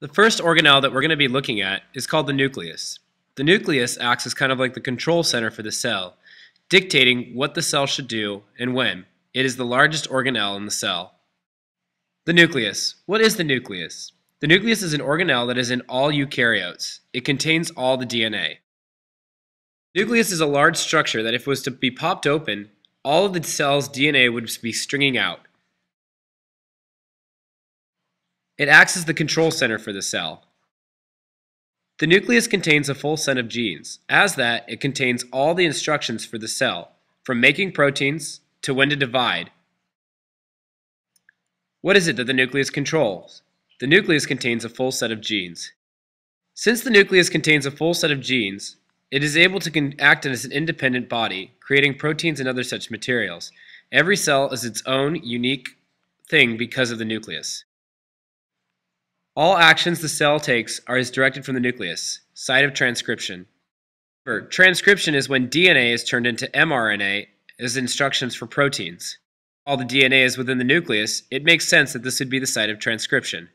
The first organelle that we're going to be looking at is called the nucleus. The nucleus acts as kind of like the control center for the cell, dictating what the cell should do and when. It is the largest organelle in the cell. The nucleus. What is the nucleus? The nucleus is an organelle that is in all eukaryotes. It contains all the DNA. Nucleus is a large structure that if it was to be popped open, all of the cell's DNA would be stringing out. It acts as the control center for the cell. The nucleus contains a full set of genes. As that, it contains all the instructions for the cell, from making proteins to when to divide. What is it that the nucleus controls? The nucleus contains a full set of genes. Since the nucleus contains a full set of genes, it is able to act as an independent body, creating proteins and other such materials. Every cell is its own unique thing because of the nucleus. All actions the cell takes are as directed from the nucleus, site of transcription. Transcription is when DNA is turned into mRNA as instructions for proteins. All the DNA is within the nucleus, it makes sense that this would be the site of transcription.